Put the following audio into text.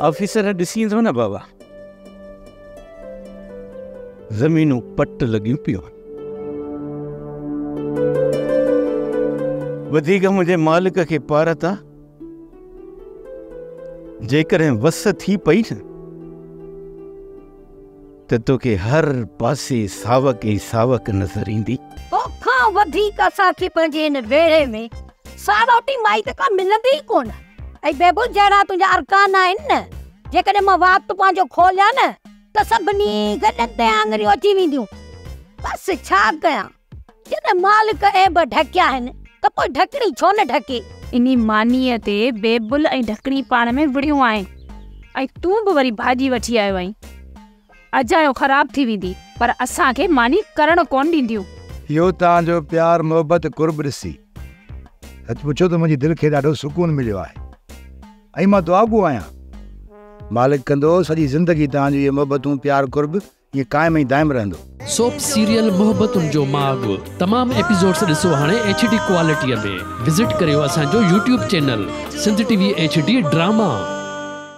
Officer ॾिसी ईंदो न, बाबा। ज़मीनूं पट लॻियूं पियूं वधीक मालिक खे पार था जेकॾहिं वस थी पई न, त हर पासे सावक ई सावक नज़र तोखां वधीक असांखे पंहिंजे हिन वेड़े में सारोटी माई त का मिलंदी ई कोन। ऐं बेबू, जहिड़ा तुंहिंजा अरकान आहिनि न, जेकॾहिं माँ वात पंहिंजो खोलिया न, त सभिनी गॾनि ते आङरियूं अची वेंदियूं। बसि छा कयां? जॾहिं मालिक ऐं बि ढकिया आहिनि, त पोइ ढकणी छो न ढके? इन्ही मानीअ ते बेबुल ऐं ढकणी पाण में विड़ियूं आहिनि। ऐं तूं बि वरी भाॼी वठी आयो आहीं। अजायो ख़राब थी वेंदी, पर असांखे मानी करणु कोन ॾींदियूं। इहो तव्हांजो प्यार मोहबत कुर्ब ॾिसी। सच पुछो त मुंहिंजी दिलि खे ॾाढो सुकून मिलियो आहे। ऐं माँ दुआगो आहियाँ, मालिक कंदो, सॼी ज़िंदगी तव्हांजी इहे मोहबतूं प्यार, कुर्ब ईअं क़ाइम ऐं दाइम रहंदो। सोप, सीरियल मोहबतुनि जो माग। तमामु एपिसोड्स ॾिसो हाणे एच डी क्वालिटीअ में। विज़िट करियो असांजो YouTube channel Sindh TV H D drama